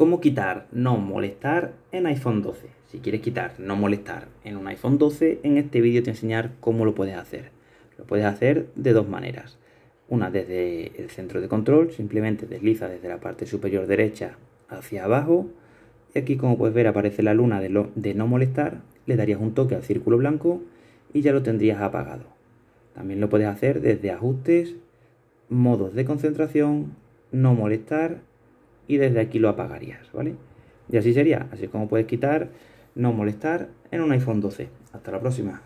¿Cómo quitar no molestar en iPhone 12? Si quieres quitar no molestar en un iPhone 12, en este vídeo te voy enseñar cómo lo puedes hacer. Lo puedes hacer de dos maneras. Una desde el centro de control, simplemente desliza desde la parte superior derecha hacia abajo. Y aquí como puedes ver aparece la luna de no molestar. Le darías un toque al círculo blanco y ya lo tendrías apagado. También lo puedes hacer desde ajustes, modos de concentración, no molestar y desde aquí lo apagarías, ¿vale? Y así sería, así es como puedes quitar no molestar en un iPhone 12. Hasta la próxima.